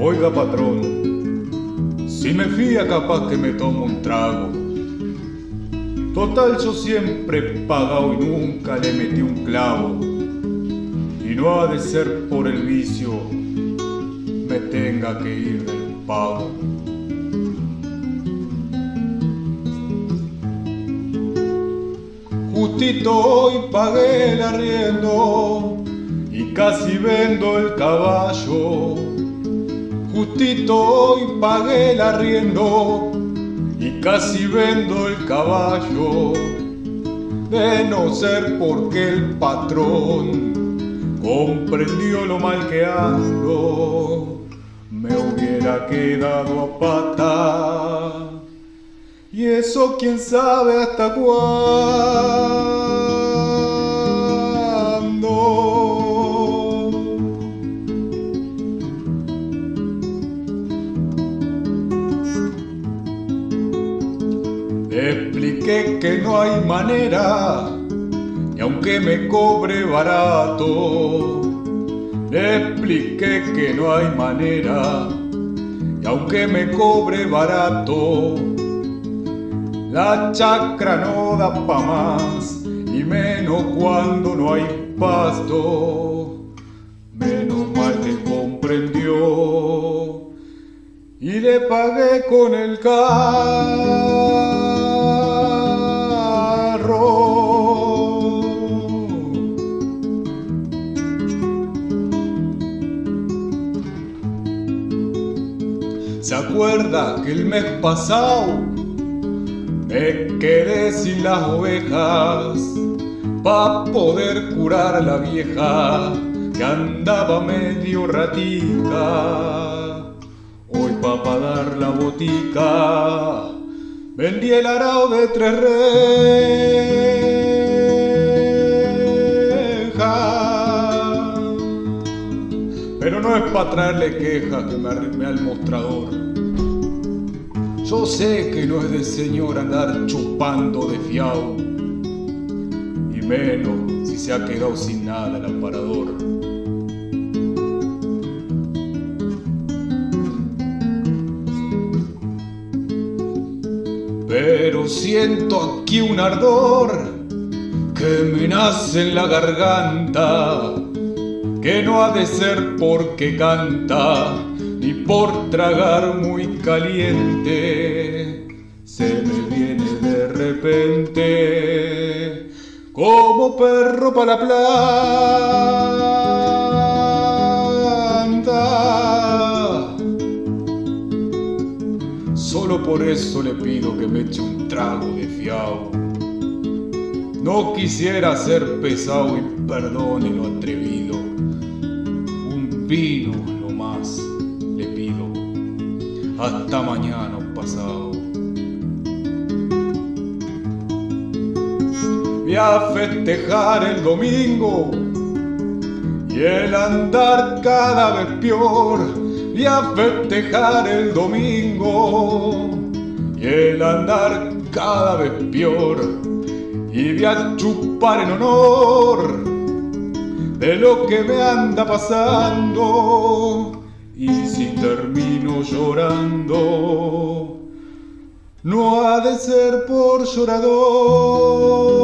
Oiga patrón, si me fía capaz que me tomo un trago. Total yo siempre he pagado y nunca le metí un clavo. Y no ha de ser por el vicio, me tenga que ir del pago. Justito hoy pagué el arriendo y casi vendo el caballo. Justito hoy pagué el arriendo y casi vendo el caballo. De no ser porque el patrón comprendió lo mal que ando, me hubiera quedado a pata. Y eso quién sabe hasta cuándo. No hay manera, y aunque me cobre barato, le expliqué que no hay manera, y aunque me cobre barato, la chacra no da pa' más, y menos cuando no hay pasto. Menos mal que comprendió, y le pagué con el carro. ¿Se acuerda que el mes pasado me quedé sin las ovejas pa' poder curar a la vieja que andaba medio ratica. Hoy pa' pagar la botica vendí el arao de tres rejas. Pero no es pa' traerle quejas que me arrimé al mostrador. Yo sé que no es de señor andar chupando de fiao, y menos si se ha quedado sin nada el aparador. Pero siento aquí un ardor que me nace en la garganta, que no ha de ser porque canta ni por tragar muy caliente, se me viene de repente como perro para la planta. Solo por eso le pido que me eche un trago de fiao. No quisiera ser pesado y perdone lo atrevido. Un vino lo más le pido. Hasta mañana pasado. Voy a festejar el domingo y el andar cada vez peor. Voy a festejar el domingo y el andar cada vez peor. Y voy a chupar en honor de lo que me anda pasando. Y si termino llorando, no ha de ser por llorador.